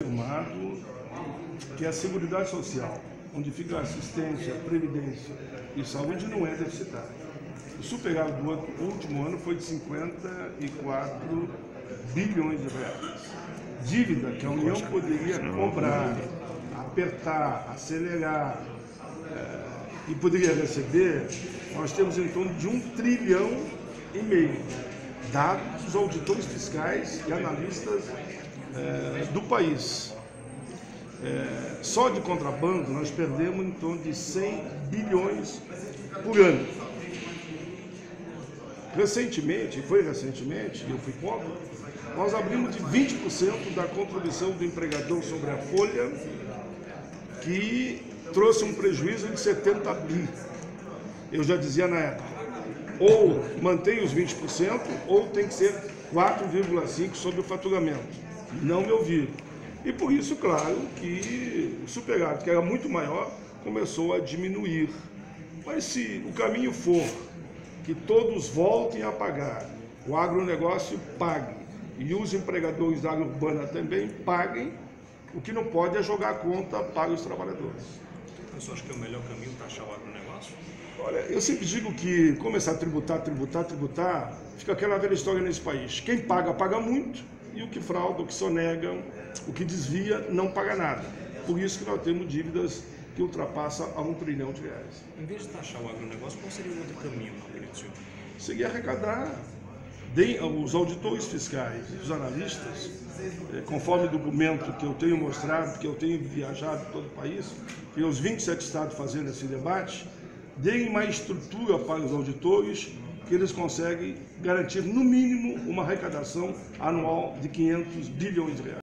afirmado que a Seguridade Social, onde fica a assistência, previdência e saúde, não é deficitária. O superávit do último ano foi de 54 bilhões de reais. Dívida que a União poderia cobrar, apertar, acelerar eh, e poderia receber, nós temos em torno de um trilhão e meio, dados dos auditores fiscais e analistas eh, do país. É, só de contrabando nós perdemos em torno de 100 bilhões por ano. Recentemente, foi recentemente, eu fui pobre, nós abrimos de 20% da contribuição do empregador sobre a folha, que trouxe um prejuízo de 70 bi. Eu já dizia na época, ou mantém os 20%, ou tem que ser 4,5% sobre o faturamento. Não me ouviram. E por isso, claro, que o superávit, que era muito maior, começou a diminuir. Mas se o caminho for que todos voltem a pagar, o agronegócio pague e os empregadores da área urbana também paguem, o que não pode é jogar a conta para os trabalhadores. Senhor acha que é o melhor caminho taxar o agronegócio? Olha, eu sempre digo que começar a tributar, tributar, tributar, fica aquela velha história nesse país. Quem paga, paga muito, e o que frauda, o que sonega, o que desvia, não paga nada. Por isso que nós temos dívidas que ultrapassam a um trilhão de reais. Em vez de taxar o agronegócio, qual seria o outro caminho, senhor? Seria arrecadar de, os auditores fiscais e os analistas, eh, conforme o documento que eu tenho mostrado, que eu tenho viajado todo o país, e os 27 estados fazendo esse debate, deem mais estrutura para os auditores, que eles conseguem garantir, no mínimo, uma arrecadação anual de 500 bilhões de reais.